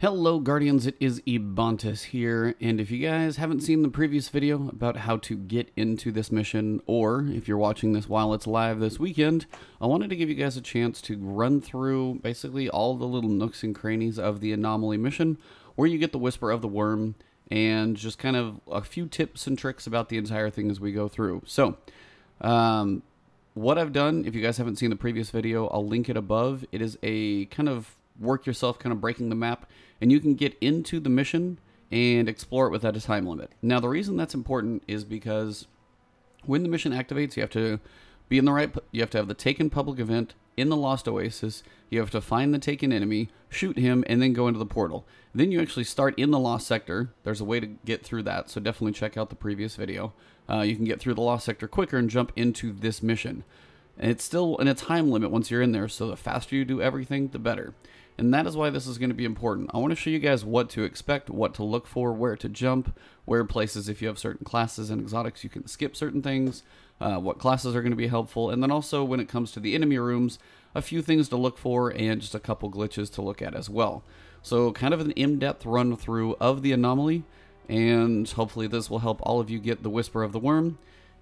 Hello Guardians, it is Ebontis here, and if you guys haven't seen the previous video about how to get into this mission, or if you're watching this while it's live this weekend, I wanted to give you guys a chance to run through basically all the little nooks and crannies of the Anomaly mission, where you get the Whisper of the Worm, and just kind of a few tips and tricks about the entire thing as we go through. So, um, what I've done, if you guys haven't seen the previous video, I'll link it above. It is a kind of work yourself kind of breaking the map, and you can get into the mission and explore it without a time limit. Now, the reason that's important is because when the mission activates, you have to be in the right, you have to have the taken public event in the Lost Oasis. You have to find the taken enemy, shoot him, and then go into the portal. Then you actually start in the Lost Sector. There's a way to get through that, so definitely check out the previous video. Uh, you can get through the Lost Sector quicker and jump into this mission. And it's still in a time limit once you're in there, so the faster you do everything, the better. And that is why this is going to be important. I want to show you guys what to expect, what to look for, where to jump, where places, if you have certain classes and exotics, you can skip certain things, uh, what classes are going to be helpful, and then also when it comes to the enemy rooms, a few things to look for and just a couple glitches to look at as well. So kind of an in-depth run through of the anomaly, and hopefully this will help all of you get the Whisper of the Worm,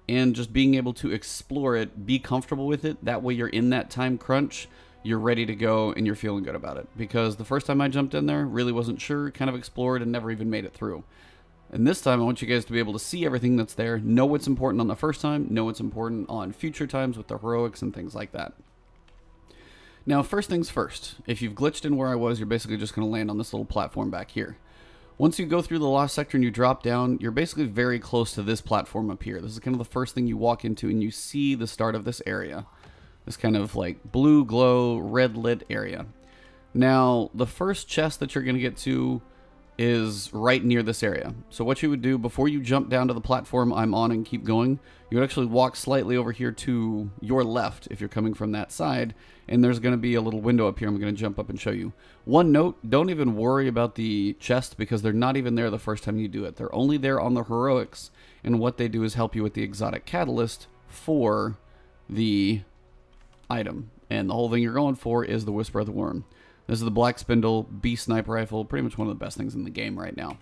and just being able to explore it, be comfortable with it, that way you're in that time crunch, you're ready to go and you're feeling good about it. Because the first time I jumped in there, really wasn't sure, kind of explored and never even made it through. And this time I want you guys to be able to see everything that's there, know what's important on the first time, know what's important on future times with the heroics and things like that. Now, first things first, if you've glitched in where I was, you're basically just going to land on this little platform back here. Once you go through the lost sector and you drop down, you're basically very close to this platform up here. This is kind of the first thing you walk into and you see the start of this area this kind of like blue glow, red lit area. Now, the first chest that you're going to get to is right near this area. So what you would do before you jump down to the platform I'm on and keep going, you would actually walk slightly over here to your left if you're coming from that side, and there's going to be a little window up here I'm going to jump up and show you. One note, don't even worry about the chest because they're not even there the first time you do it. They're only there on the heroics, and what they do is help you with the exotic catalyst for the item. And the whole thing you're going for is the Whisper of the Worm. This is the Black Spindle Beast Sniper Rifle, pretty much one of the best things in the game right now.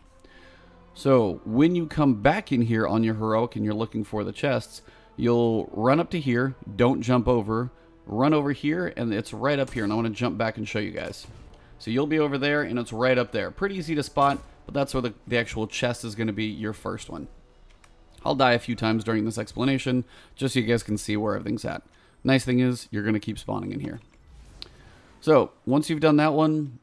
So, when you come back in here on your heroic and you're looking for the chests, you'll run up to here, don't jump over, run over here, and it's right up here. And I want to jump back and show you guys. So you'll be over there, and it's right up there. Pretty easy to spot, but that's where the, the actual chest is going to be your first one. I'll die a few times during this explanation, just so you guys can see where everything's at. Nice thing is, you're going to keep spawning in here. So, once you've done that one,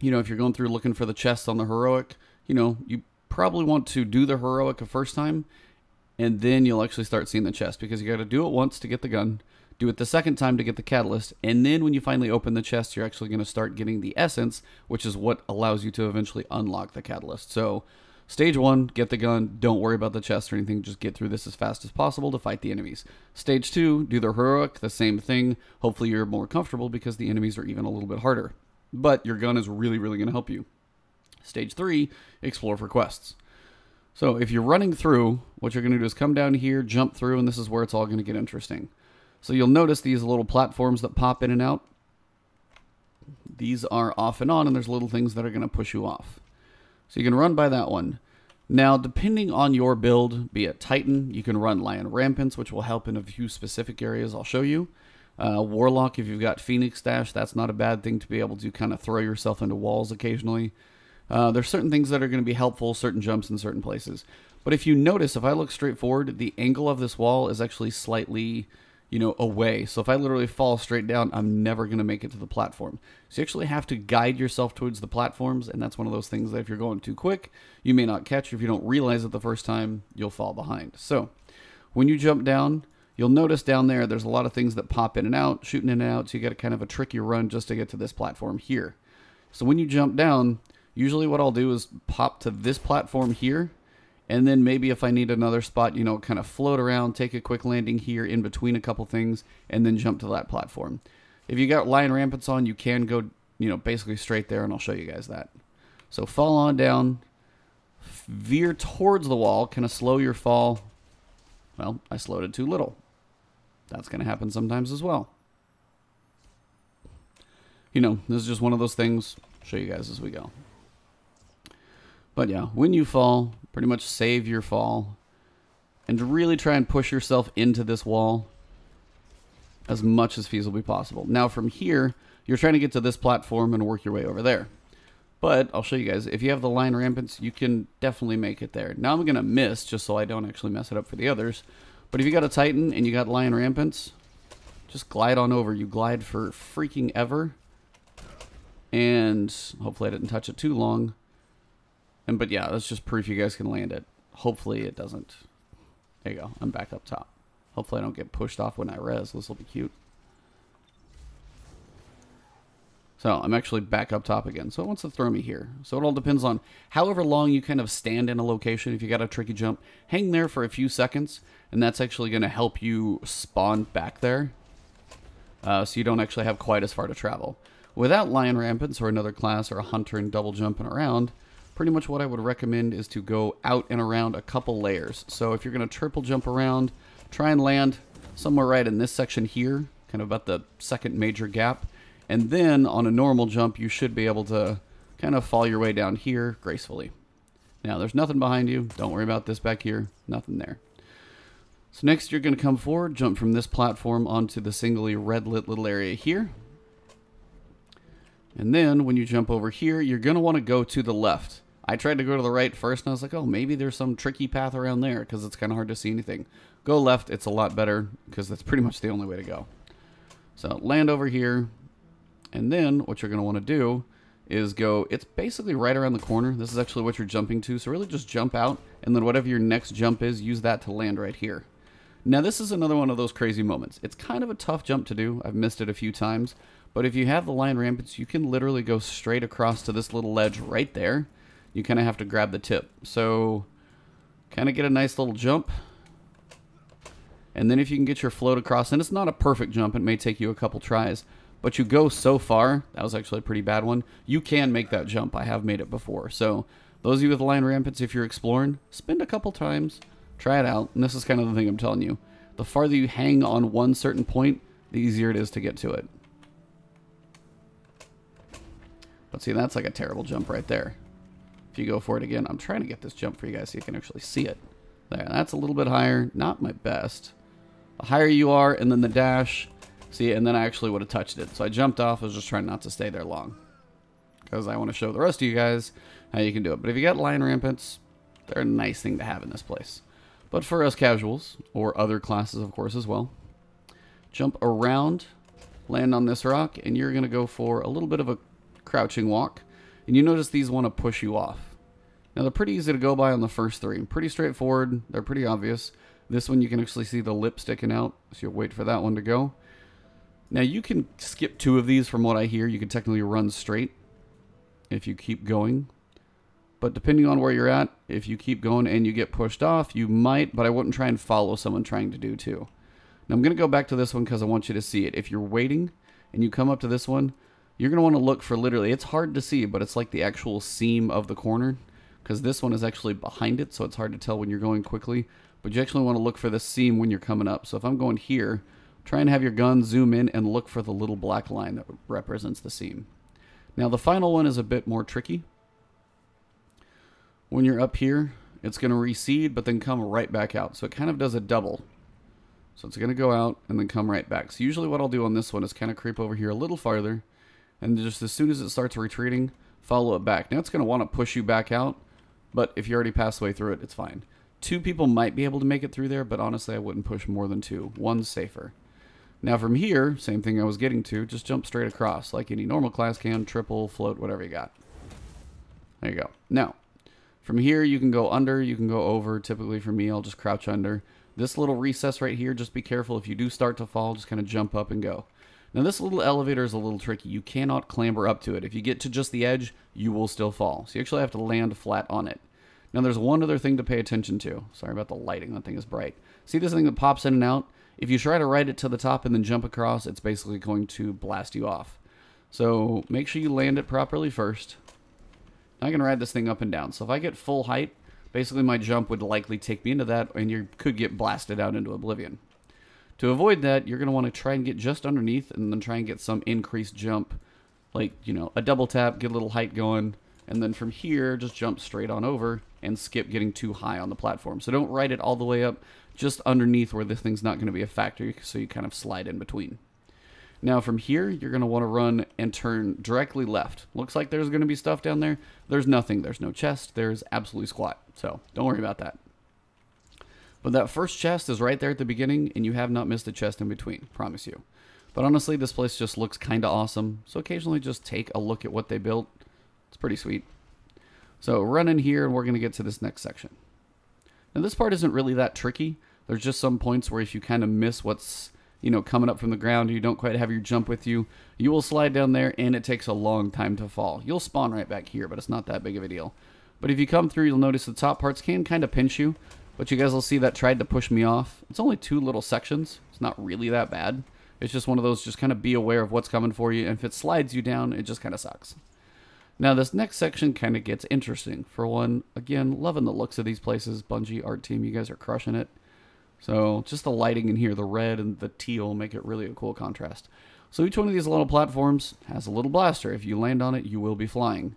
you know, if you're going through looking for the chest on the heroic, you know, you probably want to do the heroic a first time, and then you'll actually start seeing the chest because you got to do it once to get the gun, do it the second time to get the catalyst, and then when you finally open the chest, you're actually going to start getting the essence, which is what allows you to eventually unlock the catalyst. So, Stage one, get the gun. Don't worry about the chest or anything. Just get through this as fast as possible to fight the enemies. Stage two, do the heroic, the same thing. Hopefully you're more comfortable because the enemies are even a little bit harder. But your gun is really, really going to help you. Stage three, explore for quests. So if you're running through, what you're going to do is come down here, jump through, and this is where it's all going to get interesting. So you'll notice these little platforms that pop in and out. These are off and on, and there's little things that are going to push you off. So you can run by that one. Now, depending on your build, be it Titan, you can run Lion Rampants, which will help in a few specific areas I'll show you. Uh, Warlock, if you've got Phoenix Dash, that's not a bad thing to be able to kind of throw yourself into walls occasionally. Uh, there's certain things that are going to be helpful, certain jumps in certain places. But if you notice, if I look straight forward, the angle of this wall is actually slightly you know, away. So if I literally fall straight down, I'm never going to make it to the platform. So you actually have to guide yourself towards the platforms, and that's one of those things that if you're going too quick, you may not catch. If you don't realize it the first time, you'll fall behind. So when you jump down, you'll notice down there, there's a lot of things that pop in and out, shooting in and out, so you got a kind of a tricky run just to get to this platform here. So when you jump down, usually what I'll do is pop to this platform here, and then maybe if I need another spot, you know, kind of float around, take a quick landing here in between a couple things, and then jump to that platform. If you got Lion Rampants on, you can go, you know, basically straight there, and I'll show you guys that. So fall on down, veer towards the wall, kind of slow your fall. Well, I slowed it too little. That's going to happen sometimes as well. You know, this is just one of those things. show you guys as we go. But yeah, when you fall, pretty much save your fall and really try and push yourself into this wall as much as feasibly possible. Now from here, you're trying to get to this platform and work your way over there. But I'll show you guys, if you have the lion rampants, you can definitely make it there. Now I'm going to miss just so I don't actually mess it up for the others. But if you got a Titan and you got lion rampants, just glide on over. You glide for freaking ever. And hopefully I didn't touch it too long. And But yeah, that's just proof you guys can land it. Hopefully it doesn't. There you go. I'm back up top. Hopefully I don't get pushed off when I res. This will be cute. So I'm actually back up top again. So it wants to throw me here. So it all depends on however long you kind of stand in a location. If you got a tricky jump, hang there for a few seconds, and that's actually going to help you spawn back there. Uh, so you don't actually have quite as far to travel. Without Lion Rampants or another class or a Hunter and double jumping around, pretty much what I would recommend is to go out and around a couple layers. So if you're going to triple jump around, try and land somewhere right in this section here, kind of about the second major gap and then on a normal jump, you should be able to kind of fall your way down here gracefully. Now, there's nothing behind you. Don't worry about this back here. Nothing there. So next, you're going to come forward, jump from this platform onto the singly red lit little area here. And then when you jump over here, you're going to want to go to the left. I tried to go to the right first, and I was like, oh, maybe there's some tricky path around there because it's kind of hard to see anything. Go left. It's a lot better because that's pretty much the only way to go. So land over here, and then what you're going to want to do is go, it's basically right around the corner. This is actually what you're jumping to. So really just jump out and then whatever your next jump is, use that to land right here. Now this is another one of those crazy moments. It's kind of a tough jump to do. I've missed it a few times. But if you have the lion rampants, you can literally go straight across to this little ledge right there. You kind of have to grab the tip. So kind of get a nice little jump. And then if you can get your float across, and it's not a perfect jump, it may take you a couple tries, but you go so far, that was actually a pretty bad one, you can make that jump. I have made it before. So those of you with Lion Rampants, if you're exploring, spend a couple times, try it out. And this is kind of the thing I'm telling you. The farther you hang on one certain point, the easier it is to get to it. But see, that's like a terrible jump right there. If you go for it again, I'm trying to get this jump for you guys so you can actually see it. There, that's a little bit higher. Not my best. The higher you are, and then the dash, See, and then I actually would have touched it. So I jumped off. I was just trying not to stay there long. Because I want to show the rest of you guys how you can do it. But if you got lion rampants, they're a nice thing to have in this place. But for us casuals, or other classes, of course, as well, jump around, land on this rock, and you're going to go for a little bit of a crouching walk. And you notice these want to push you off. Now, they're pretty easy to go by on the first three. Pretty straightforward. They're pretty obvious. This one, you can actually see the lip sticking out, so you'll wait for that one to go. Now you can skip two of these from what I hear. You can technically run straight if you keep going. But depending on where you're at, if you keep going and you get pushed off, you might, but I wouldn't try and follow someone trying to do too. Now I'm going to go back to this one because I want you to see it. If you're waiting and you come up to this one, you're going to want to look for literally, it's hard to see, but it's like the actual seam of the corner because this one is actually behind it, so it's hard to tell when you're going quickly. But you actually want to look for the seam when you're coming up. So if I'm going here, Try and have your gun zoom in and look for the little black line that represents the seam. Now the final one is a bit more tricky. When you're up here, it's going to recede but then come right back out. So it kind of does a double. So it's going to go out and then come right back. So usually what I'll do on this one is kind of creep over here a little farther and just as soon as it starts retreating, follow it back. Now it's going to want to push you back out, but if you already passed the way through it, it's fine. Two people might be able to make it through there, but honestly I wouldn't push more than two. One's safer. Now from here, same thing I was getting to, just jump straight across like any normal class can, triple, float, whatever you got. There you go. Now, from here you can go under, you can go over. Typically for me, I'll just crouch under. This little recess right here, just be careful. If you do start to fall, just kind of jump up and go. Now this little elevator is a little tricky. You cannot clamber up to it. If you get to just the edge, you will still fall. So you actually have to land flat on it. Now there's one other thing to pay attention to. Sorry about the lighting, that thing is bright. See this thing that pops in and out? If you try to ride it to the top and then jump across, it's basically going to blast you off. So make sure you land it properly first. I can ride this thing up and down. So if I get full height, basically my jump would likely take me into that and you could get blasted out into oblivion. To avoid that, you're going to want to try and get just underneath and then try and get some increased jump like, you know, a double tap, get a little height going, and then from here, just jump straight on over and skip getting too high on the platform. So don't ride it all the way up, just underneath where this thing's not going to be a factor, so you kind of slide in between. Now from here, you're going to want to run and turn directly left. Looks like there's going to be stuff down there. There's nothing. There's no chest. There's absolutely squat. So don't worry about that. But that first chest is right there at the beginning, and you have not missed a chest in between. Promise you. But honestly, this place just looks kind of awesome. So occasionally just take a look at what they built. It's pretty sweet. So run in here, and we're going to get to this next section. Now this part isn't really that tricky. There's just some points where if you kind of miss what's you know, coming up from the ground, you don't quite have your jump with you, you will slide down there and it takes a long time to fall. You'll spawn right back here, but it's not that big of a deal. But if you come through, you'll notice the top parts can kind of pinch you, but you guys will see that tried to push me off. It's only two little sections. It's not really that bad. It's just one of those, just kind of be aware of what's coming for you, and if it slides you down, it just kind of sucks. Now, this next section kind of gets interesting. For one, again, loving the looks of these places. Bungie art team, you guys are crushing it. So just the lighting in here, the red and the teal make it really a cool contrast. So each one of these little platforms has a little blaster. If you land on it, you will be flying.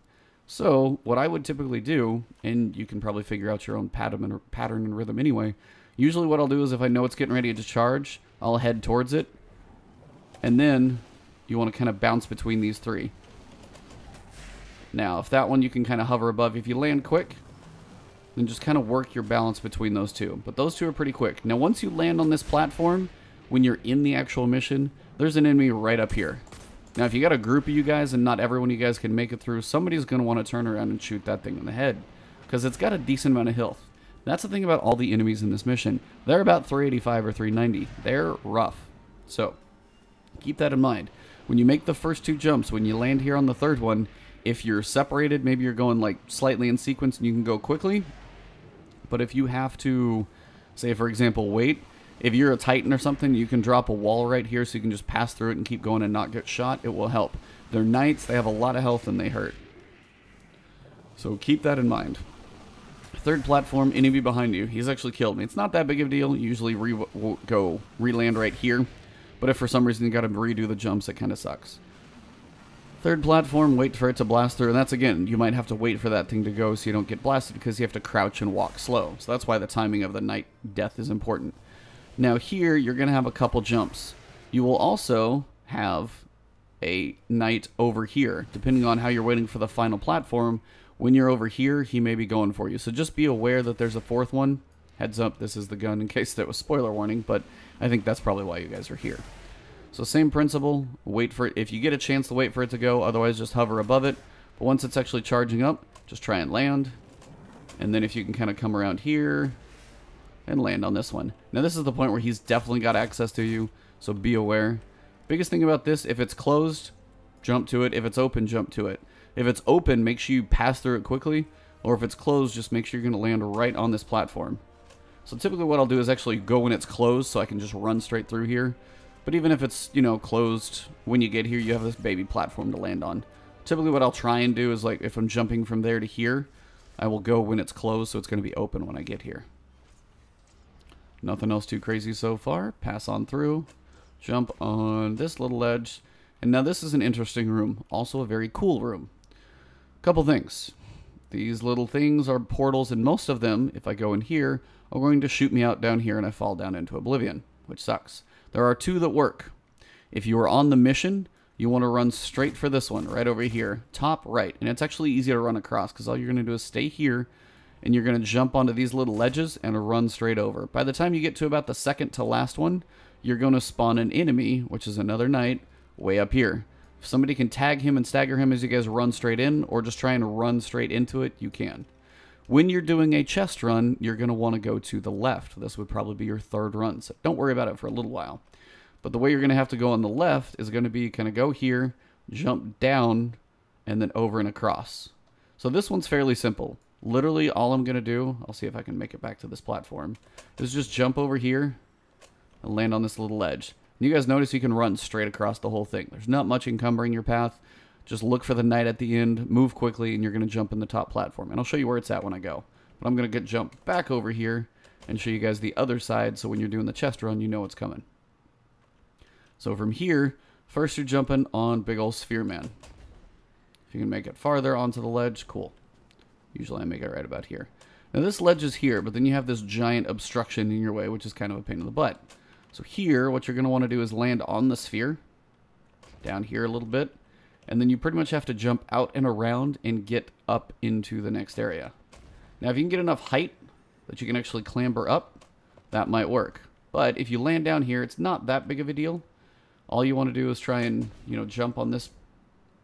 So what I would typically do, and you can probably figure out your own pattern, and rhythm anyway, usually what I'll do is if I know it's getting ready to charge, I'll head towards it. And then you want to kind of bounce between these three. Now, if that one you can kind of hover above, if you land quick, then just kind of work your balance between those two. But those two are pretty quick. Now, once you land on this platform, when you're in the actual mission, there's an enemy right up here. Now, if you got a group of you guys and not everyone you guys can make it through, somebody's going to want to turn around and shoot that thing in the head. Because it's got a decent amount of health. That's the thing about all the enemies in this mission. They're about 385 or 390. They're rough. So, keep that in mind. When you make the first two jumps, when you land here on the third one, if you're separated, maybe you're going like slightly in sequence and you can go quickly, but if you have to, say for example, wait, if you're a Titan or something, you can drop a wall right here so you can just pass through it and keep going and not get shot. It will help. They're knights, they have a lot of health and they hurt. So keep that in mind. Third platform, enemy behind you. He's actually killed me. It's not that big of a deal. Usually re go re-land right here. But if for some reason you got to redo the jumps, it kind of sucks. Third platform, wait for it to blast through. And that's again, you might have to wait for that thing to go so you don't get blasted because you have to crouch and walk slow. So that's why the timing of the knight death is important. Now here, you're going to have a couple jumps. You will also have a knight over here. Depending on how you're waiting for the final platform, when you're over here, he may be going for you. So just be aware that there's a fourth one. Heads up, this is the gun in case there was spoiler warning, but I think that's probably why you guys are here. So same principle, wait for it. If you get a chance to wait for it to go, otherwise just hover above it. But once it's actually charging up, just try and land. And then if you can kind of come around here and land on this one. Now this is the point where he's definitely got access to you, so be aware. Biggest thing about this, if it's closed, jump to it. If it's open, jump to it. If it's open, make sure you pass through it quickly. Or if it's closed, just make sure you're going to land right on this platform. So typically what I'll do is actually go when it's closed so I can just run straight through here. But even if it's, you know, closed, when you get here, you have this baby platform to land on. Typically what I'll try and do is, like, if I'm jumping from there to here, I will go when it's closed, so it's going to be open when I get here. Nothing else too crazy so far. Pass on through. Jump on this little ledge. And now this is an interesting room. Also a very cool room. Couple things. These little things are portals, and most of them, if I go in here, are going to shoot me out down here and I fall down into oblivion, which sucks. There are two that work. If you are on the mission, you want to run straight for this one, right over here, top right. And it's actually easy to run across because all you're going to do is stay here and you're going to jump onto these little ledges and run straight over. By the time you get to about the second to last one, you're going to spawn an enemy, which is another knight, way up here. If somebody can tag him and stagger him as you guys run straight in, or just try and run straight into it, you can. When you're doing a chest run, you're going to want to go to the left. This would probably be your third run, so don't worry about it for a little while. But the way you're going to have to go on the left is going to be kind of go here, jump down, and then over and across. So this one's fairly simple. Literally all I'm going to do, I'll see if I can make it back to this platform, is just jump over here and land on this little ledge. And you guys notice you can run straight across the whole thing. There's not much encumbering your path. Just look for the knight at the end, move quickly, and you're going to jump in the top platform. And I'll show you where it's at when I go. But I'm going to get jump back over here and show you guys the other side so when you're doing the chest run, you know what's coming. So from here, first you're jumping on big old Sphere Man. If you can make it farther onto the ledge, cool. Usually I make it right about here. Now this ledge is here, but then you have this giant obstruction in your way, which is kind of a pain in the butt. So here, what you're going to want to do is land on the sphere, down here a little bit, and then you pretty much have to jump out and around and get up into the next area. Now if you can get enough height that you can actually clamber up, that might work. But if you land down here, it's not that big of a deal. All you want to do is try and, you know, jump on this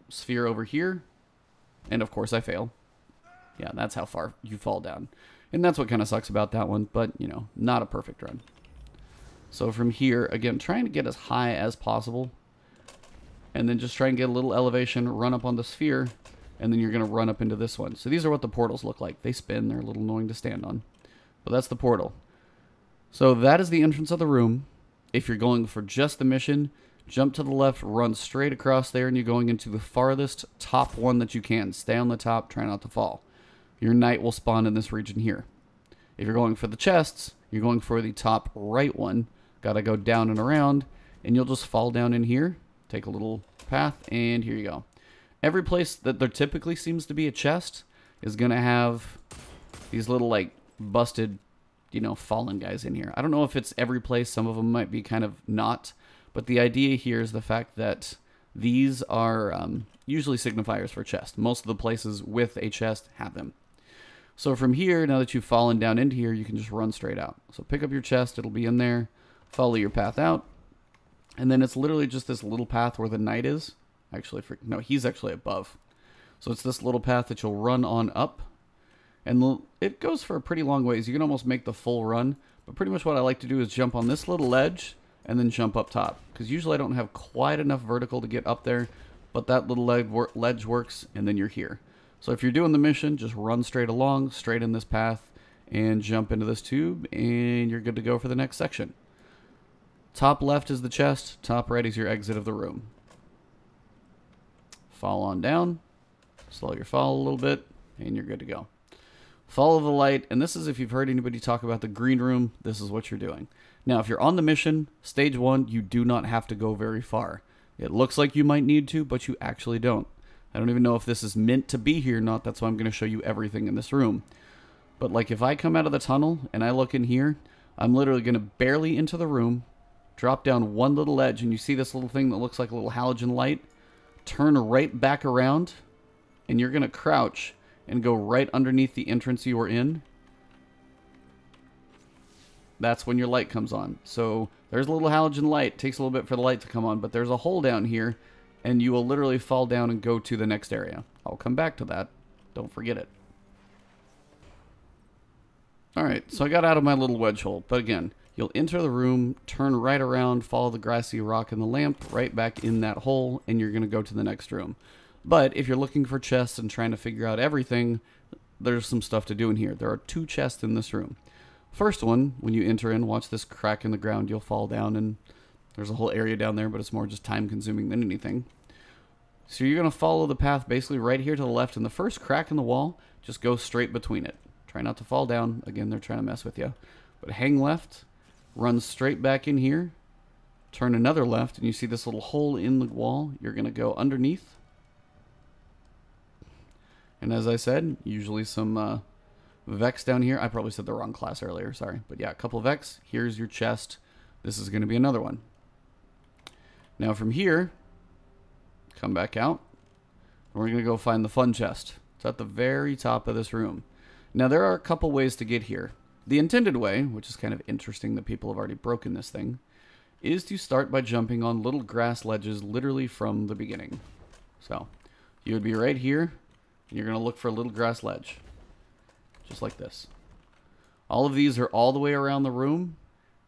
sphere over here. And of course I fail. Yeah, that's how far you fall down. And that's what kind of sucks about that one, but, you know, not a perfect run. So from here, again, trying to get as high as possible. And then just try and get a little elevation, run up on the sphere, and then you're going to run up into this one. So these are what the portals look like. They spin, they're a little annoying to stand on. But that's the portal. So that is the entrance of the room. If you're going for just the mission, jump to the left, run straight across there, and you're going into the farthest top one that you can. Stay on the top, try not to fall your knight will spawn in this region here. If you're going for the chests, you're going for the top right one. Gotta go down and around, and you'll just fall down in here, take a little path, and here you go. Every place that there typically seems to be a chest is gonna have these little like busted, you know, fallen guys in here. I don't know if it's every place, some of them might be kind of not, but the idea here is the fact that these are um, usually signifiers for chest. Most of the places with a chest have them. So from here, now that you've fallen down into here, you can just run straight out. So pick up your chest, it'll be in there, follow your path out, and then it's literally just this little path where the knight is. Actually, for, no, he's actually above. So it's this little path that you'll run on up, and it goes for a pretty long ways. You can almost make the full run, but pretty much what I like to do is jump on this little ledge and then jump up top. Because usually I don't have quite enough vertical to get up there, but that little ledge works, and then you're here. So if you're doing the mission, just run straight along, straight in this path, and jump into this tube, and you're good to go for the next section. Top left is the chest, top right is your exit of the room. Fall on down, slow your fall a little bit, and you're good to go. Follow the light, and this is if you've heard anybody talk about the green room, this is what you're doing. Now, if you're on the mission, stage one, you do not have to go very far. It looks like you might need to, but you actually don't. I don't even know if this is meant to be here or not. That's why I'm going to show you everything in this room. But like if I come out of the tunnel and I look in here, I'm literally going to barely into the room, drop down one little edge, and you see this little thing that looks like a little halogen light, turn right back around, and you're going to crouch and go right underneath the entrance you were in. That's when your light comes on. So there's a little halogen light. It takes a little bit for the light to come on, but there's a hole down here and you will literally fall down and go to the next area. I'll come back to that. Don't forget it. Alright, so I got out of my little wedge hole, but again, you'll enter the room, turn right around, follow the grassy rock and the lamp, right back in that hole, and you're going to go to the next room. But if you're looking for chests and trying to figure out everything, there's some stuff to do in here. There are two chests in this room. First one, when you enter in, watch this crack in the ground, you'll fall down and there's a whole area down there, but it's more just time consuming than anything. So you're going to follow the path basically right here to the left, and the first crack in the wall, just go straight between it. Try not to fall down. Again, they're trying to mess with you. But hang left, run straight back in here, turn another left, and you see this little hole in the wall. You're going to go underneath. And as I said, usually some uh, Vex down here. I probably said the wrong class earlier, sorry. But yeah, a couple Vex. Here's your chest. This is going to be another one. Now from here, come back out. And we're going to go find the fun chest. It's at the very top of this room. Now there are a couple ways to get here. The intended way, which is kind of interesting that people have already broken this thing, is to start by jumping on little grass ledges literally from the beginning. So you would be right here, and you're going to look for a little grass ledge. Just like this. All of these are all the way around the room,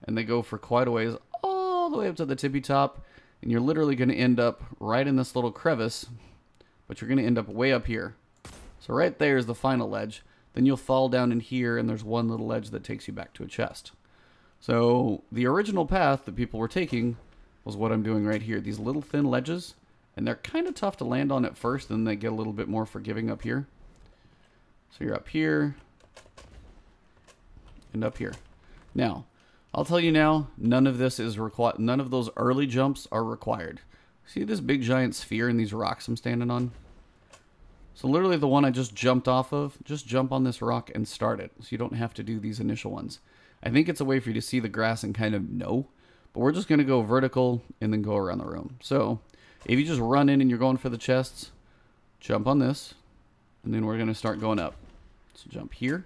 and they go for quite a ways, all the way up to the tippy top, and you're literally going to end up right in this little crevice, but you're going to end up way up here. So right there is the final ledge. Then you'll fall down in here, and there's one little ledge that takes you back to a chest. So the original path that people were taking was what I'm doing right here. These little thin ledges, and they're kind of tough to land on at first, and they get a little bit more forgiving up here. So you're up here, and up here. Now, I'll tell you now, none of this is required. None of those early jumps are required. See this big giant sphere and these rocks I'm standing on? So literally the one I just jumped off of, just jump on this rock and start it. So you don't have to do these initial ones. I think it's a way for you to see the grass and kind of know. But we're just going to go vertical and then go around the room. So if you just run in and you're going for the chests, jump on this. And then we're going to start going up. So jump here.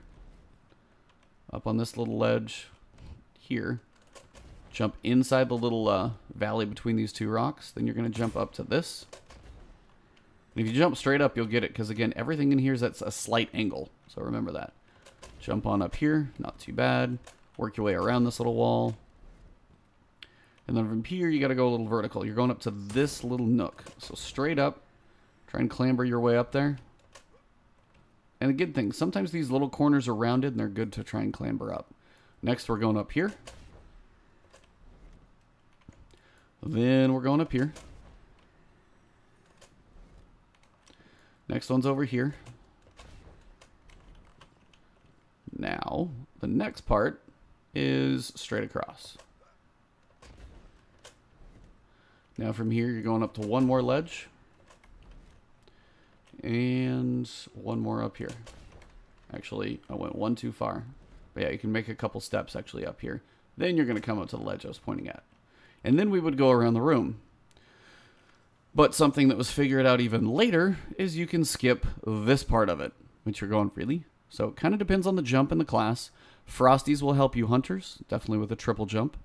Up on this little ledge here. Jump inside the little uh, valley between these two rocks. Then you're going to jump up to this. And if you jump straight up, you'll get it. Because, again, everything in here is at a slight angle. So remember that. Jump on up here. Not too bad. Work your way around this little wall. And then from here, you got to go a little vertical. You're going up to this little nook. So straight up. Try and clamber your way up there. And a good thing, sometimes these little corners are rounded and they're good to try and clamber up. Next, we're going up here. Then we're going up here. Next one's over here. Now, the next part is straight across. Now from here, you're going up to one more ledge. And one more up here. Actually, I went one too far. But yeah, you can make a couple steps actually up here. Then you're going to come up to the ledge I was pointing at. And then we would go around the room. But something that was figured out even later is you can skip this part of it, which you're going freely. So it kind of depends on the jump in the class. Frosties will help you hunters, definitely with a triple jump.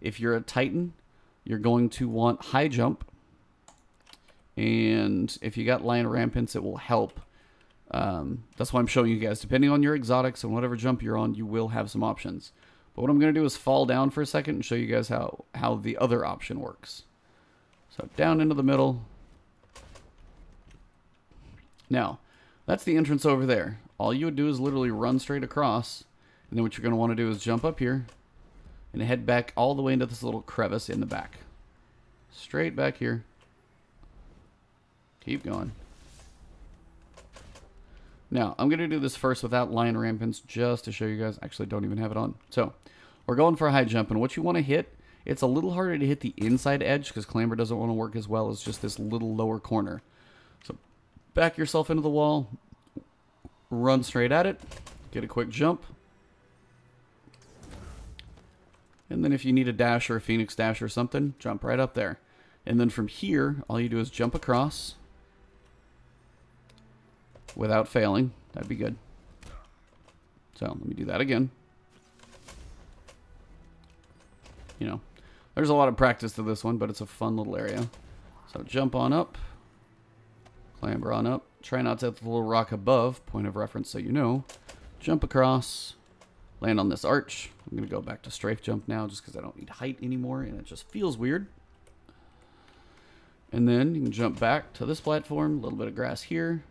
If you're a Titan, you're going to want high jump. And if you got Lion Rampants, it will help. Um, that's why I'm showing you guys. Depending on your exotics and whatever jump you're on, you will have some options. But what I'm going to do is fall down for a second and show you guys how, how the other option works. So down into the middle. Now, that's the entrance over there. All you would do is literally run straight across. And then what you're going to want to do is jump up here and head back all the way into this little crevice in the back. Straight back here. Keep going. Now, I'm going to do this first without lion rampants just to show you guys. Actually, don't even have it on. So, we're going for a high jump, and what you want to hit, it's a little harder to hit the inside edge because clamber doesn't want to work as well as just this little lower corner. So, back yourself into the wall, run straight at it, get a quick jump. And then if you need a dash or a phoenix dash or something, jump right up there. And then from here, all you do is jump across without failing. That'd be good. So let me do that again. You know, there's a lot of practice to this one, but it's a fun little area. So jump on up, clamber on up. Try not to hit the little rock above, point of reference so you know. Jump across, land on this arch. I'm going to go back to strafe jump now just because I don't need height anymore and it just feels weird. And then you can jump back to this platform, a little bit of grass here,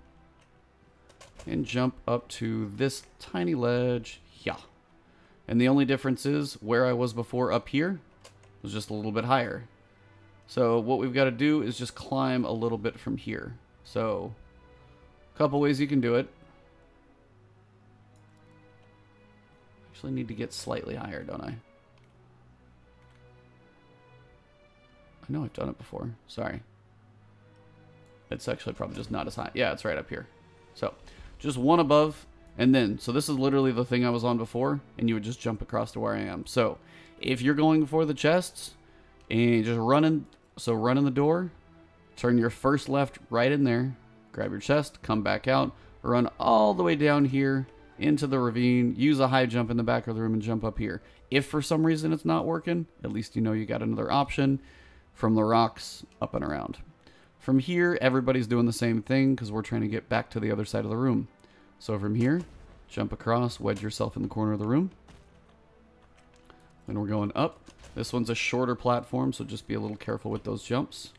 and jump up to this tiny ledge. Yeah. And the only difference is where I was before up here was just a little bit higher. So what we've got to do is just climb a little bit from here. So a couple ways you can do it. Actually need to get slightly higher, don't I? I know I've done it before. Sorry. It's actually probably just not as high. Yeah, it's right up here. So just one above, and then, so this is literally the thing I was on before, and you would just jump across to where I am. So, if you're going for the chests, and just running, so run in the door, turn your first left right in there, grab your chest, come back out, run all the way down here into the ravine, use a high jump in the back of the room and jump up here. If for some reason it's not working, at least you know you got another option from the rocks up and around. From here, everybody's doing the same thing because we're trying to get back to the other side of the room. So from here, jump across, wedge yourself in the corner of the room. Then we're going up. This one's a shorter platform, so just be a little careful with those jumps.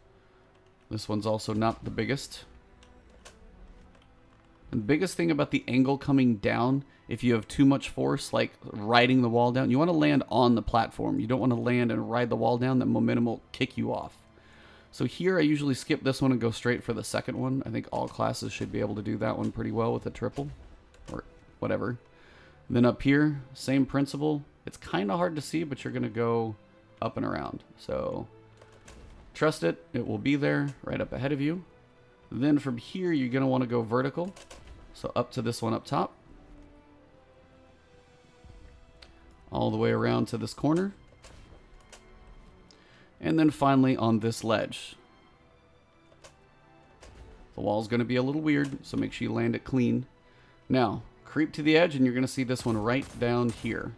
This one's also not the biggest. And the biggest thing about the angle coming down, if you have too much force, like riding the wall down, you want to land on the platform. You don't want to land and ride the wall down. That momentum will kick you off. So here I usually skip this one and go straight for the second one. I think all classes should be able to do that one pretty well with a triple or whatever. And then up here, same principle. It's kind of hard to see, but you're going to go up and around. So trust it. It will be there right up ahead of you. Then from here, you're going to want to go vertical. So up to this one up top. All the way around to this corner. And then finally on this ledge. The wall's going to be a little weird, so make sure you land it clean. Now, creep to the edge and you're going to see this one right down here.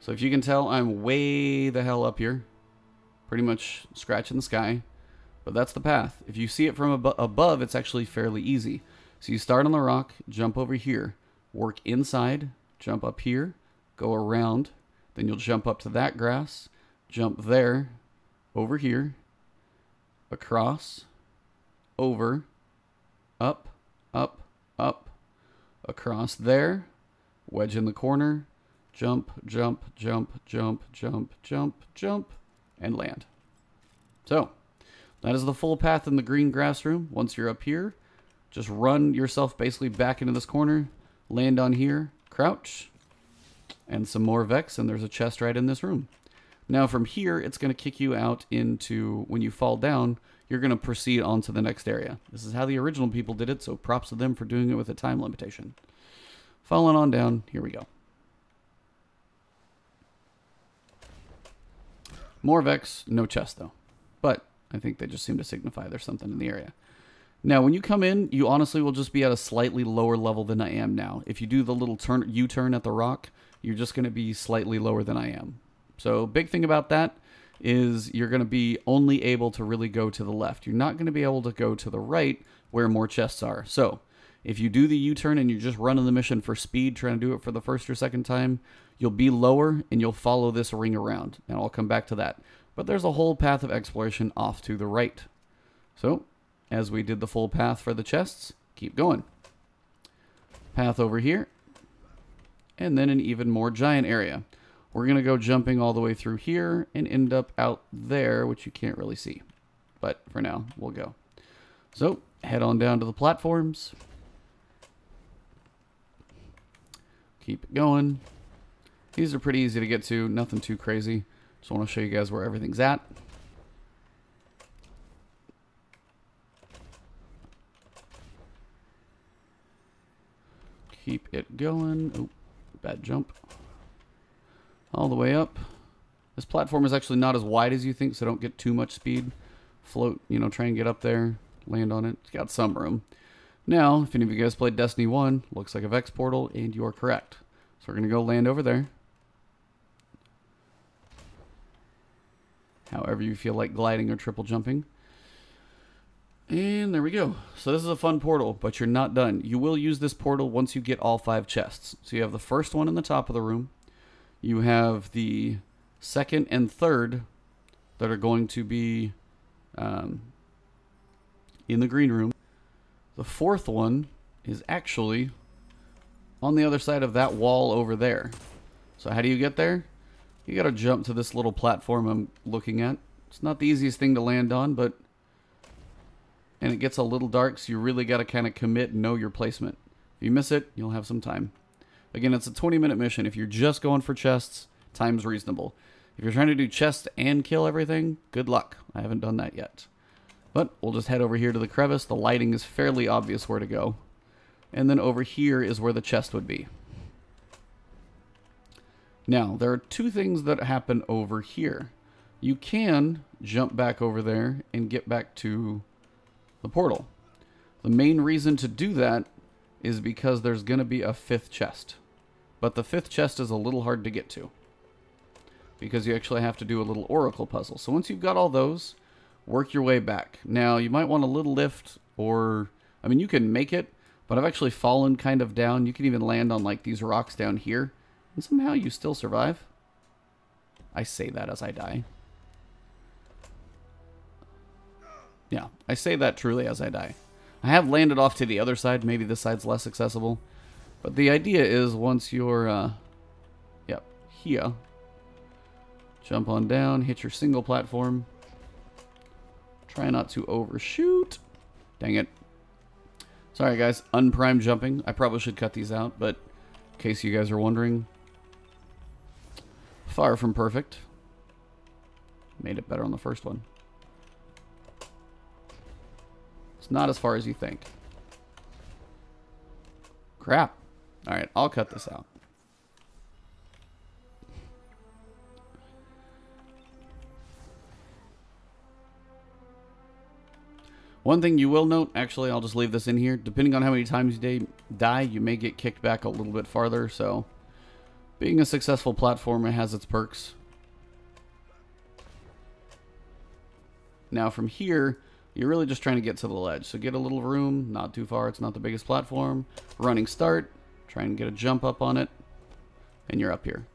So if you can tell, I'm way the hell up here. Pretty much scratching the sky. But that's the path. If you see it from ab above, it's actually fairly easy. So you start on the rock, jump over here, work inside, jump up here, go around, then you'll jump up to that grass, jump there, over here, across, over, up, up, up, across there, wedge in the corner, jump, jump, jump, jump, jump, jump, jump, and land. So, that is the full path in the green grass room. Once you're up here, just run yourself basically back into this corner, land on here, crouch, and some more Vex, and there's a chest right in this room. Now from here, it's going to kick you out into, when you fall down, you're going to proceed on to the next area. This is how the original people did it, so props to them for doing it with a time limitation. Falling on down, here we go. More Vex, no chest though. But I think they just seem to signify there's something in the area. Now, when you come in, you honestly will just be at a slightly lower level than I am now. If you do the little turn U-turn at the rock, you're just going to be slightly lower than I am. So, big thing about that is you're going to be only able to really go to the left. You're not going to be able to go to the right where more chests are. So, if you do the U-turn and you're just running the mission for speed, trying to do it for the first or second time, you'll be lower and you'll follow this ring around. And I'll come back to that. But there's a whole path of exploration off to the right. So, as we did the full path for the chests, keep going. Path over here. And then an even more giant area. We're going to go jumping all the way through here and end up out there, which you can't really see. But for now, we'll go. So, head on down to the platforms. Keep going. These are pretty easy to get to, nothing too crazy. Just want to show you guys where everything's at. Keep it going. Oh, bad jump. All the way up. This platform is actually not as wide as you think, so don't get too much speed. Float, you know, try and get up there, land on it. It's got some room. Now, if any of you guys played Destiny 1, looks like a Vex portal, and you are correct. So we're going to go land over there. However you feel like gliding or triple jumping. And there we go. So this is a fun portal, but you're not done. You will use this portal once you get all five chests. So you have the first one in the top of the room. You have the second and third that are going to be um, in the green room. The fourth one is actually on the other side of that wall over there. So how do you get there? You gotta jump to this little platform I'm looking at. It's not the easiest thing to land on, but... And it gets a little dark, so you really gotta kind of commit and know your placement. If you miss it, you'll have some time. Again, it's a 20 minute mission. If you're just going for chests, time's reasonable. If you're trying to do chests and kill everything, good luck. I haven't done that yet. But we'll just head over here to the crevice. The lighting is fairly obvious where to go. And then over here is where the chest would be. Now, there are two things that happen over here. You can jump back over there and get back to the portal. The main reason to do that is because there's going to be a fifth chest. But the fifth chest is a little hard to get to. Because you actually have to do a little oracle puzzle. So once you've got all those, work your way back. Now, you might want a little lift or... I mean, you can make it, but I've actually fallen kind of down. You can even land on, like, these rocks down here and somehow you still survive. I say that as I die. Yeah, I say that truly as I die. I have landed off to the other side. Maybe this side's less accessible. But the idea is once you're, uh, yep, here, jump on down, hit your single platform. Try not to overshoot. Dang it. Sorry, guys. Unprimed jumping. I probably should cut these out, but in case you guys are wondering, Far from perfect. Made it better on the first one. It's not as far as you think. Crap. Alright, I'll cut this out. One thing you will note, actually, I'll just leave this in here. Depending on how many times you die, you may get kicked back a little bit farther. So, being a successful platformer has its perks. Now, from here, you're really just trying to get to the ledge. So get a little room, not too far. It's not the biggest platform. Running start, try and get a jump up on it, and you're up here.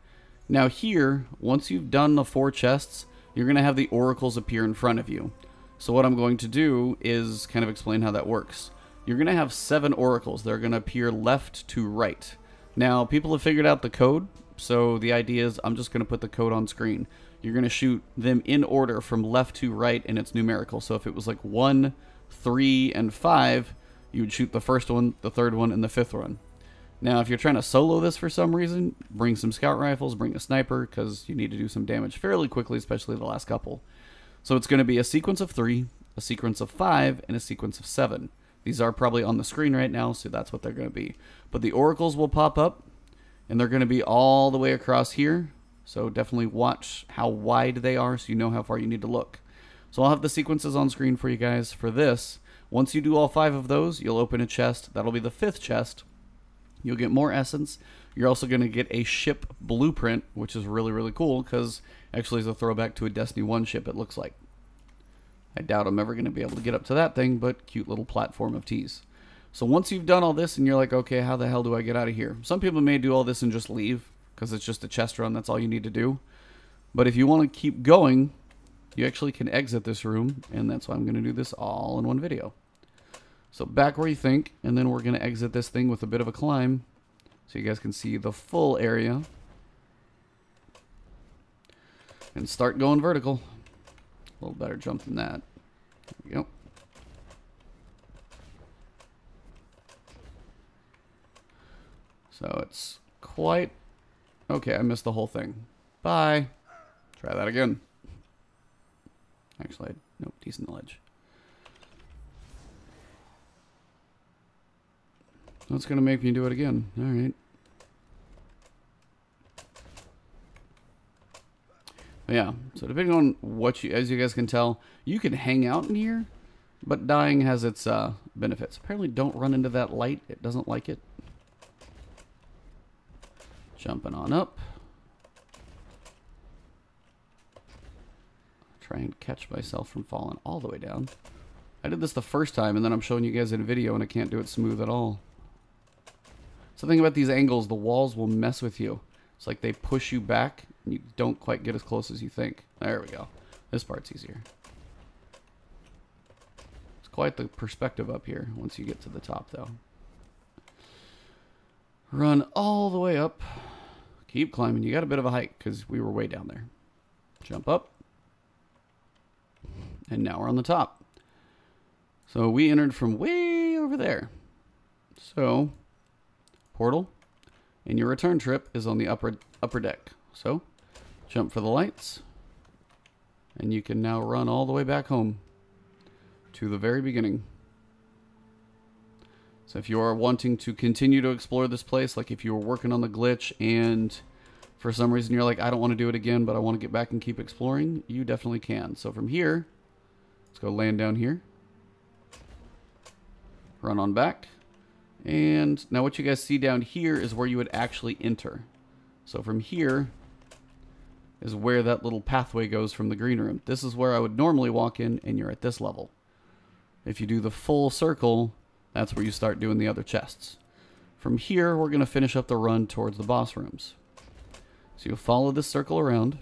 Now here, once you've done the four chests, you're going to have the oracles appear in front of you. So what I'm going to do is kind of explain how that works. You're going to have seven oracles. They're going to appear left to right. Now, people have figured out the code, so the idea is I'm just going to put the code on screen. You're going to shoot them in order from left to right, and it's numerical. So if it was like 1, 3, and 5, you would shoot the first one, the third one, and the fifth one. Now, if you're trying to solo this for some reason, bring some scout rifles, bring a sniper, because you need to do some damage fairly quickly, especially the last couple. So it's going to be a sequence of three, a sequence of five, and a sequence of seven. These are probably on the screen right now, so that's what they're going to be. But the oracles will pop up, and they're going to be all the way across here. So definitely watch how wide they are so you know how far you need to look. So I'll have the sequences on screen for you guys for this. Once you do all five of those, you'll open a chest. That'll be the fifth chest. You'll get more essence. You're also going to get a ship blueprint, which is really, really cool because actually is a throwback to a Destiny 1 ship, it looks like. I doubt I'm ever going to be able to get up to that thing, but cute little platform of teas. So once you've done all this and you're like, okay, how the hell do I get out of here? Some people may do all this and just leave because it's just a chest run. That's all you need to do. But if you want to keep going, you actually can exit this room, and that's why I'm going to do this all in one video. So back where you think, and then we're going to exit this thing with a bit of a climb so you guys can see the full area. And start going vertical. A little better jump than that. There we go. So it's quite... Okay, I missed the whole thing. Bye. Try that again. Actually, nope, decent ledge. That's going to make me do it again. All right. yeah, so depending on what you, as you guys can tell, you can hang out in here, but dying has its uh, benefits. Apparently don't run into that light. It doesn't like it. Jumping on up. Try and catch myself from falling all the way down. I did this the first time, and then I'm showing you guys in a video, and I can't do it smooth at all. Something about these angles, the walls will mess with you. It's like they push you back and you don't quite get as close as you think. There we go. This part's easier. It's quite the perspective up here once you get to the top though. Run all the way up. Keep climbing. You got a bit of a hike because we were way down there. Jump up. And now we're on the top. So we entered from way over there. So portal, and your return trip is on the upper upper deck. So, jump for the lights, and you can now run all the way back home to the very beginning. So if you are wanting to continue to explore this place, like if you were working on the glitch and for some reason you're like, I don't want to do it again, but I want to get back and keep exploring, you definitely can. So from here, let's go land down here. Run on back. And now what you guys see down here is where you would actually enter. So from here is where that little pathway goes from the green room. This is where I would normally walk in and you're at this level. If you do the full circle, that's where you start doing the other chests. From here, we're going to finish up the run towards the boss rooms. So you'll follow this circle around.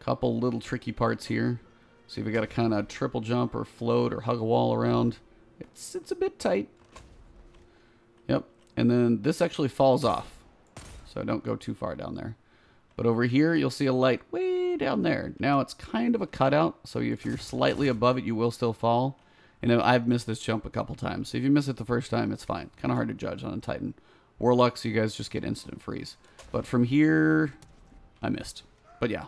Couple little tricky parts here. See if we got to kind of triple jump or float or hug a wall around. It's, it's a bit tight. Yep. And then this actually falls off. So don't go too far down there. But over here, you'll see a light way down there. Now, it's kind of a cutout. So if you're slightly above it, you will still fall. And I've missed this jump a couple times. So if you miss it the first time, it's fine. Kind of hard to judge on a Titan. Warlocks, you guys just get instant freeze. But from here, I missed. But yeah,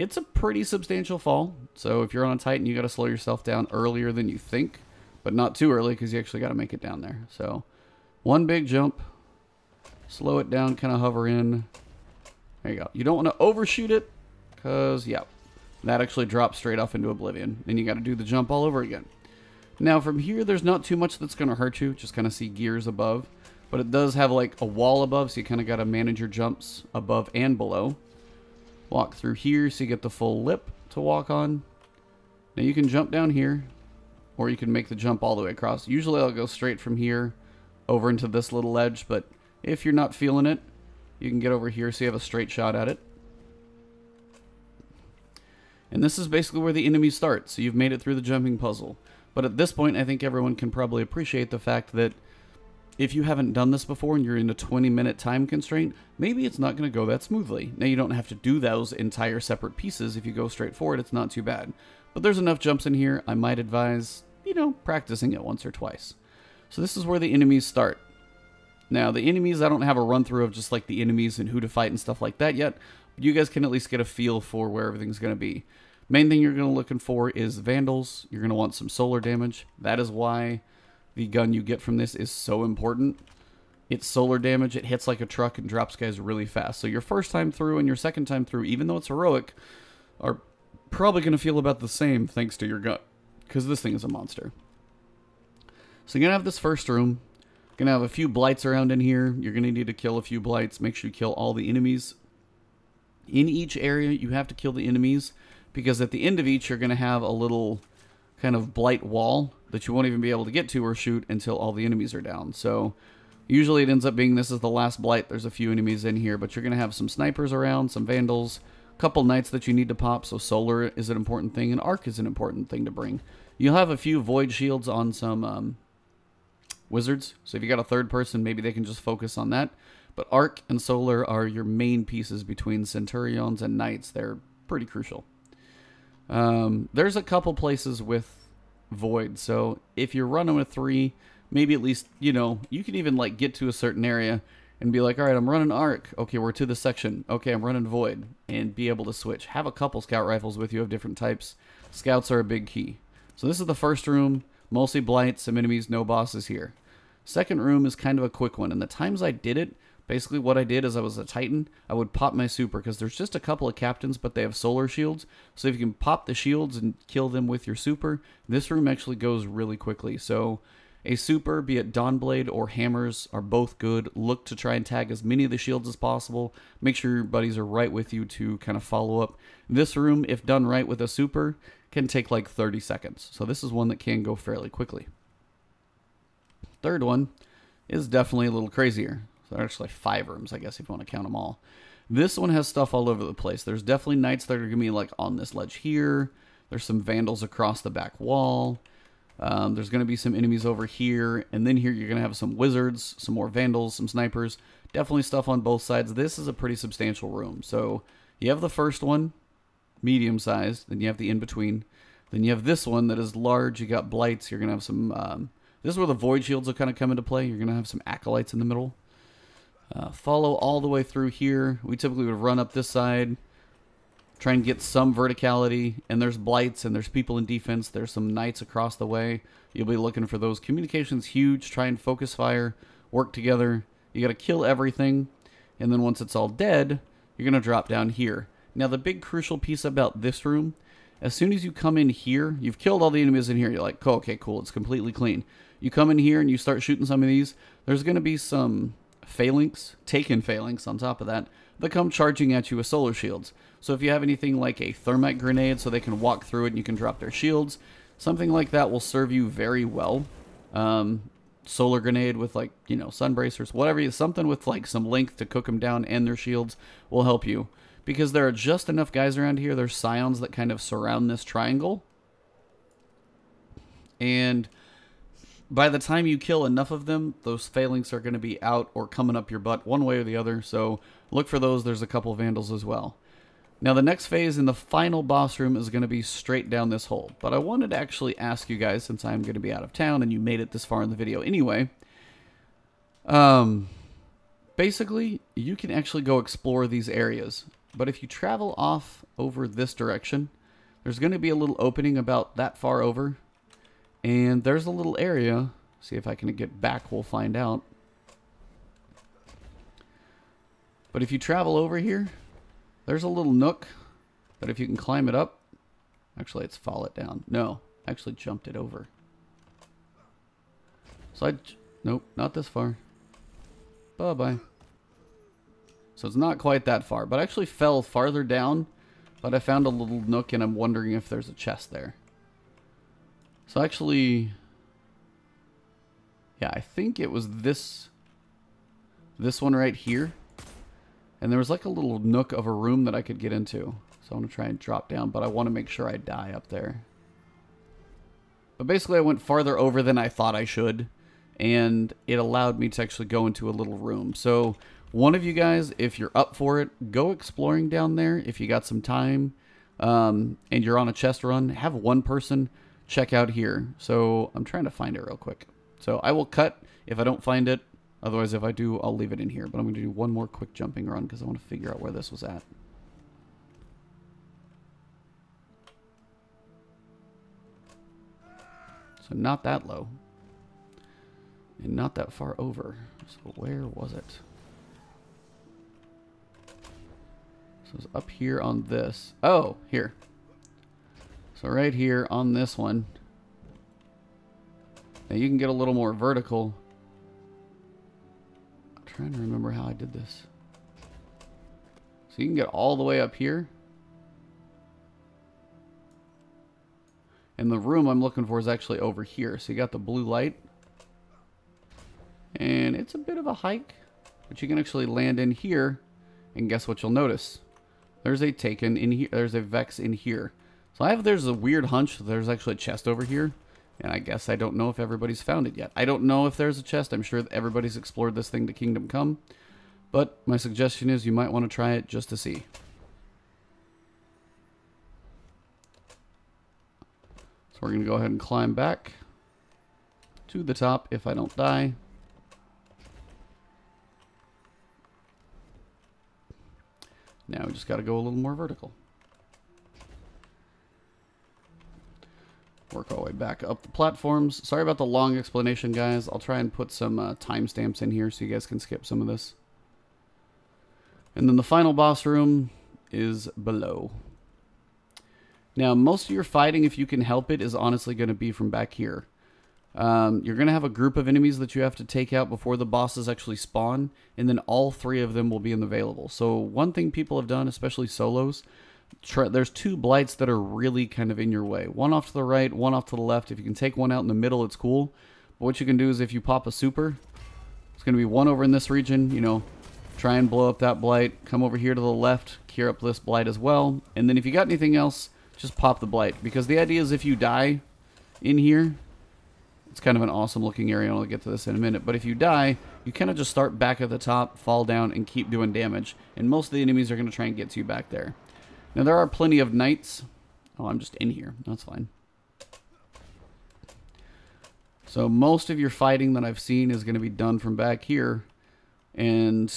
it's a pretty substantial fall. So if you're on a Titan, you got to slow yourself down earlier than you think, but not too early because you actually got to make it down there. So one big jump, slow it down, kind of hover in. There you go. You don't want to overshoot it because, yeah, that actually drops straight off into oblivion. Then you got to do the jump all over again. Now from here, there's not too much that's going to hurt you. Just kind of see gears above. But it does have like a wall above, so you kind of got to manage your jumps above and below. Walk through here so you get the full lip to walk on. Now you can jump down here, or you can make the jump all the way across. Usually I'll go straight from here over into this little ledge, but if you're not feeling it, you can get over here so you have a straight shot at it. And this is basically where the enemies start, so you've made it through the jumping puzzle. But at this point, I think everyone can probably appreciate the fact that if you haven't done this before and you're in a 20 minute time constraint, maybe it's not going to go that smoothly. Now, you don't have to do those entire separate pieces. If you go straight forward, it's not too bad. But there's enough jumps in here, I might advise, you know, practicing it once or twice. So this is where the enemies start. Now, the enemies, I don't have a run through of just like the enemies and who to fight and stuff like that yet, but you guys can at least get a feel for where everything's going to be. Main thing you're going to looking for is Vandals. You're going to want some solar damage. That is why the gun you get from this is so important. It's solar damage, it hits like a truck and drops guys really fast. So your first time through and your second time through, even though it's heroic, are probably going to feel about the same thanks to your gun. Because this thing is a monster. So you're going to have this first room. You're going to have a few blights around in here. You're going to need to kill a few blights. Make sure you kill all the enemies. In each area, you have to kill the enemies. Because at the end of each, you're going to have a little kind of blight wall that you won't even be able to get to or shoot until all the enemies are down. So usually it ends up being this is the last blight. There's a few enemies in here, but you're going to have some snipers around, some vandals, a couple knights that you need to pop. So solar is an important thing, and arc is an important thing to bring. You'll have a few void shields on some um, wizards. So if you got a third person, maybe they can just focus on that. But arc and solar are your main pieces between centurions and knights. They're pretty crucial. Um, there's a couple places with void. So if you're running with three, maybe at least, you know, you can even like get to a certain area and be like, all right, I'm running arc. Okay, we're to the section. Okay, I'm running void and be able to switch. Have a couple scout rifles with you of different types. Scouts are a big key. So this is the first room, mostly blight, some enemies, no bosses here. Second room is kind of a quick one, and the times I did it, Basically, what I did is I was a Titan. I would pop my super because there's just a couple of captains, but they have solar shields. So if you can pop the shields and kill them with your super, this room actually goes really quickly. So a super, be it Dawnblade or Hammers, are both good. Look to try and tag as many of the shields as possible. Make sure your buddies are right with you to kind of follow up. This room, if done right with a super, can take like 30 seconds. So this is one that can go fairly quickly. Third one is definitely a little crazier. So there's actually five rooms, I guess, if you want to count them all. This one has stuff all over the place. There's definitely knights that are going to be like on this ledge here. There's some vandals across the back wall. Um, there's going to be some enemies over here. And then here you're going to have some wizards, some more vandals, some snipers. Definitely stuff on both sides. This is a pretty substantial room. So you have the first one, medium sized. Then you have the in-between. Then you have this one that is large. You got blights. You're going to have some... Um, this is where the void shields will kind of come into play. You're going to have some acolytes in the middle. Uh, follow all the way through here. We typically would run up this side, try and get some verticality. And there's blights and there's people in defense. There's some knights across the way. You'll be looking for those. Communication's huge. Try and focus fire. Work together. You got to kill everything. And then once it's all dead, you're going to drop down here. Now, the big crucial piece about this room, as soon as you come in here, you've killed all the enemies in here. You're like, oh, okay, cool. It's completely clean. You come in here and you start shooting some of these. There's going to be some phalanx, taken phalanx on top of that, that come charging at you with solar shields. So if you have anything like a thermite grenade so they can walk through it and you can drop their shields, something like that will serve you very well. Um, solar grenade with like, you know, Sunbracers, whatever, something with like some length to cook them down and their shields will help you. Because there are just enough guys around here, there's scions that kind of surround this triangle. And by the time you kill enough of them, those phalanx are going to be out or coming up your butt one way or the other. So look for those. There's a couple vandals as well. Now the next phase in the final boss room is going to be straight down this hole. But I wanted to actually ask you guys, since I'm going to be out of town and you made it this far in the video anyway. Um, basically, you can actually go explore these areas. But if you travel off over this direction, there's going to be a little opening about that far over. And there's a little area. See if I can get back, we'll find out. But if you travel over here, there's a little nook that if you can climb it up, actually let's fall it down. No, actually jumped it over. So I, nope, not this far. Bye-bye. So it's not quite that far, but I actually fell farther down, but I found a little nook and I'm wondering if there's a chest there. So actually, yeah, I think it was this, this one right here. And there was like a little nook of a room that I could get into. So I'm going to try and drop down, but I want to make sure I die up there. But basically I went farther over than I thought I should. And it allowed me to actually go into a little room. So one of you guys, if you're up for it, go exploring down there. If you got some time um, and you're on a chest run, have one person check out here. So I'm trying to find it real quick. So I will cut if I don't find it. Otherwise, if I do, I'll leave it in here. But I'm going to do one more quick jumping run because I want to figure out where this was at. So not that low. And not that far over. So where was it? So it's up here on this. Oh, here. So right here on this one. Now you can get a little more vertical trying to remember how I did this. So you can get all the way up here. And the room I'm looking for is actually over here. So you got the blue light. And it's a bit of a hike. But you can actually land in here. And guess what you'll notice? There's a taken in here. There's a Vex in here. So I have, there's a weird hunch. There's actually a chest over here. And I guess I don't know if everybody's found it yet. I don't know if there's a chest. I'm sure everybody's explored this thing to Kingdom Come. But my suggestion is you might want to try it just to see. So we're going to go ahead and climb back to the top if I don't die. Now we just got to go a little more vertical. Work our way back up the platforms. Sorry about the long explanation, guys. I'll try and put some uh, timestamps in here so you guys can skip some of this. And then the final boss room is below. Now, most of your fighting, if you can help it, is honestly going to be from back here. Um, you're going to have a group of enemies that you have to take out before the bosses actually spawn, and then all three of them will be in the available. So one thing people have done, especially solos, try, there's two blights that are really kind of in your way. One off to the right, one off to the left. If you can take one out in the middle, it's cool. But what you can do is if you pop a super, it's going to be one over in this region, you know, try and blow up that blight. Come over here to the left, cure up this blight as well. And then if you got anything else, just pop the blight. Because the idea is if you die in here, it's kind of an awesome looking area. I'll get to this in a minute. But if you die, you kind of just start back at the top, fall down, and keep doing damage. And most of the enemies are going to try and get to you back there. Now there are plenty of knights. Oh, I'm just in here. That's fine. So most of your fighting that I've seen is going to be done from back here. And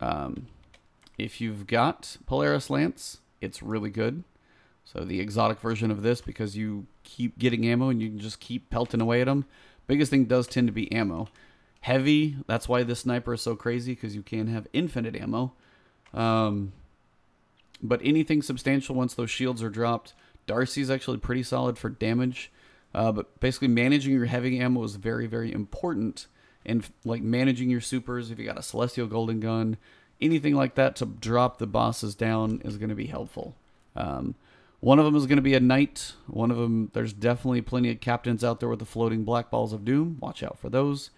um, if you've got Polaris Lance, it's really good. So the exotic version of this, because you keep getting ammo and you can just keep pelting away at them. Biggest thing does tend to be ammo. Heavy, that's why this sniper is so crazy, because you can have infinite ammo. Um, but anything substantial once those shields are dropped, D.A.R.C.I.'s actually pretty solid for damage. Uh, but basically, managing your heavy ammo is very, very important. And like managing your supers, if you got a Celestial Golden Gun, anything like that to drop the bosses down is going to be helpful. Um, one of them is going to be a knight. One of them, there's definitely plenty of captains out there with the floating black balls of doom. Watch out for those.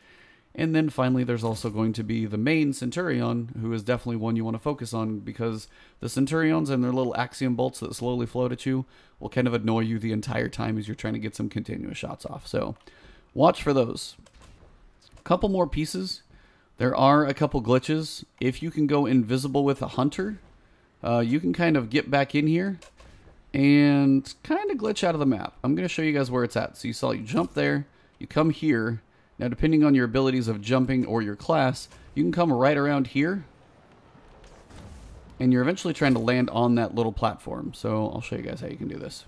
And then finally, there's also going to be the main Centurion, who is definitely one you want to focus on because the Centurions and their little axion bolts that slowly float at you will kind of annoy you the entire time as you're trying to get some continuous shots off. So watch for those. A couple more pieces. There are a couple glitches. If you can go invisible with a hunter, uh, you can kind of get back in here and kind of glitch out of the map. I'm going to show you guys where it's at. So you saw you jump there, you come here, now, depending on your abilities of jumping or your class, you can come right around here and you're eventually trying to land on that little platform. So I'll show you guys how you can do this.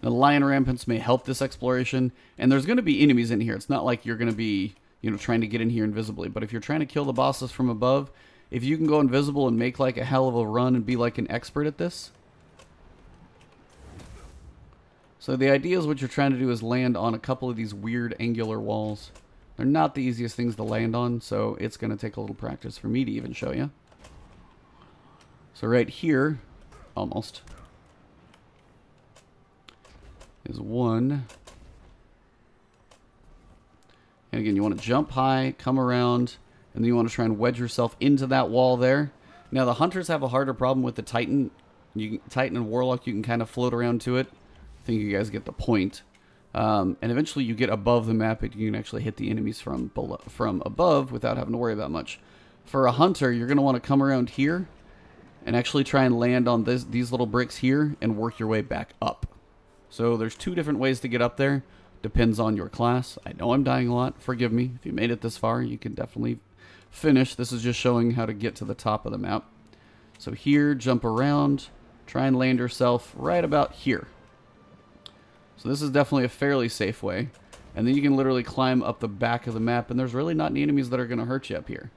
The lion rampants may help this exploration, and there's going to be enemies in here. It's not like you're going to be, you know, trying to get in here invisibly, but if you're trying to kill the bosses from above, if you can go invisible and make like a hell of a run and be like an expert at this. So the idea is what you're trying to do is land on a couple of these weird angular walls. They're not the easiest things to land on, so it's going to take a little practice for me to even show you. So right here, almost, is one. And again, you want to jump high, come around, and then you want to try and wedge yourself into that wall there. Now, the hunters have a harder problem with the Titan. You Titan and Warlock, you can kind of float around to it. Think you guys get the point. Um, and eventually you get above the map and you can actually hit the enemies from below, from above without having to worry about much. For a hunter, you're going to want to come around here and actually try and land on this, these little bricks here and work your way back up. So there's two different ways to get up there. Depends on your class. I know I'm dying a lot. Forgive me. If you made it this far, you can definitely finish. This is just showing how to get to the top of the map. So here, jump around, try and land yourself right about here. So this is definitely a fairly safe way. And then you can literally climb up the back of the map, and there's really not any enemies that are going to hurt you up here.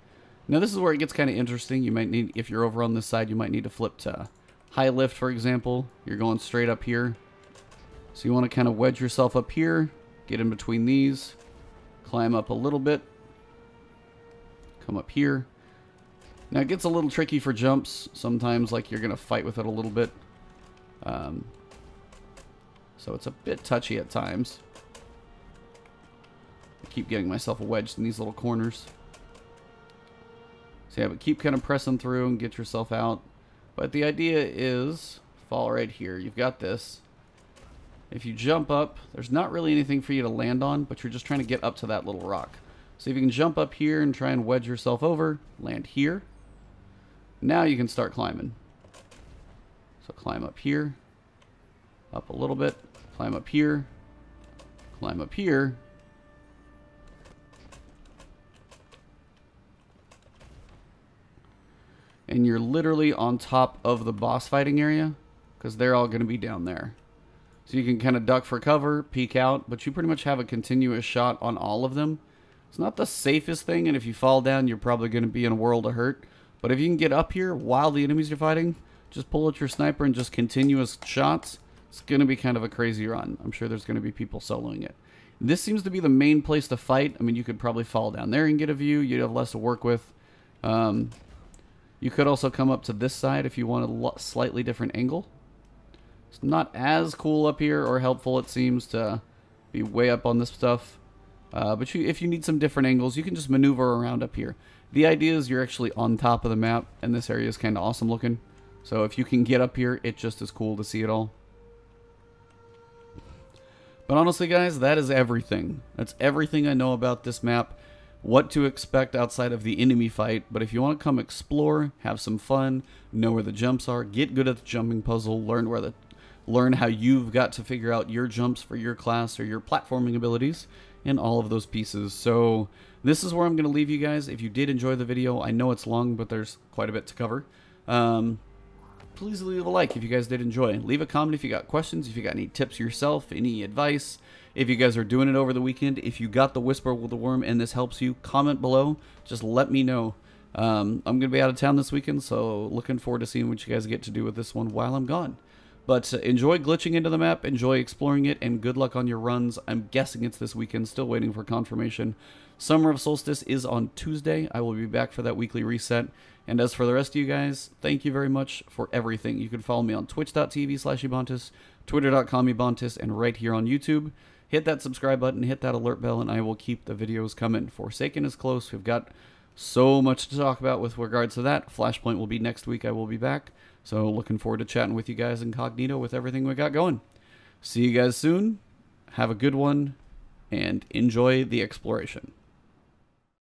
Now this is where it gets kind of interesting. You might need, if you're over on this side, you might need to flip to high lift, for example. You're going straight up here. So you want to kind of wedge yourself up here, get in between these, climb up a little bit, come up here. Now it gets a little tricky for jumps. Sometimes like you're going to fight with it a little bit. Um, so it's a bit touchy at times. I keep getting myself wedged in these little corners. So yeah, but keep kind of pressing through and get yourself out. But the idea is, fall right here. You've got this. If you jump up, there's not really anything for you to land on, but you're just trying to get up to that little rock. So if you can jump up here and try and wedge yourself over, land here. Now you can start climbing. So climb up here, up a little bit, Climb up here. Climb up here. And you're literally on top of the boss fighting area because they're all going to be down there. So you can kind of duck for cover, peek out, but you pretty much have a continuous shot on all of them. It's not the safest thing, and if you fall down, you're probably going to be in a world of hurt. But if you can get up here while the enemies are fighting, just pull out your sniper and just continuous shots, it's going to be kind of a crazy run. I'm sure there's going to be people soloing it. This seems to be the main place to fight. I mean, you could probably fall down there and get a view. You'd have less to work with. Um, you could also come up to this side if you want a slightly different angle. It's not as cool up here or helpful, it seems, to be way up on this stuff. Uh, but you, if you need some different angles, you can just maneuver around up here. The idea is you're actually on top of the map, and this area is kind of awesome looking. So if you can get up here, it just as cool to see it all. But honestly, guys, that is everything. That's everything I know about this map, what to expect outside of the enemy fight. But if you want to come explore, have some fun, know where the jumps are, get good at the jumping puzzle, learn where the learn how you've got to figure out your jumps for your class or your platforming abilities and all of those pieces. So this is where I'm going to leave you guys. If you did enjoy the video, I know it's long, but there's quite a bit to cover. Um, please leave a like if you guys did enjoy. Leave a comment if you got questions, if you got any tips yourself, any advice. If you guys are doing it over the weekend, if you got the Whisper with the Worm and this helps you, comment below. Just let me know. Um, I'm going to be out of town this weekend, so looking forward to seeing what you guys get to do with this one while I'm gone. But uh, enjoy glitching into the map, enjoy exploring it, and good luck on your runs. I'm guessing it's this weekend, still waiting for confirmation. Summer of Solstice is on Tuesday. I will be back for that weekly reset. And as for the rest of you guys, thank you very much for everything. You can follow me on twitch.tv slash ebontis, twitter.com ebontis, and right here on YouTube. Hit that subscribe button, hit that alert bell, and I will keep the videos coming. Forsaken is close. We've got so much to talk about with regards to that. Flashpoint will be next week. I will be back. So looking forward to chatting with you guys incognito with everything we got going. See you guys soon. Have a good one and enjoy the exploration.